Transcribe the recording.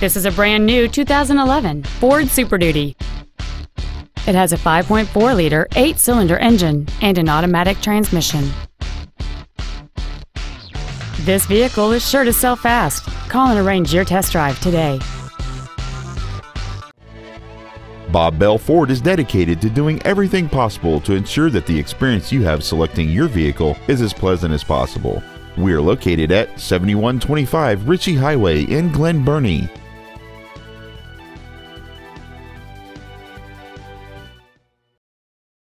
This is a brand new 2011 Ford Super Duty. It has a 5.4 liter, 8 cylinder engine and an automatic transmission. This vehicle is sure to sell fast. Call and arrange your test drive today. Bob Bell Ford is dedicated to doing everything possible to ensure that the experience you have selecting your vehicle is as pleasant as possible. We are located at 7125 Ritchie Highway in Glen Burnie.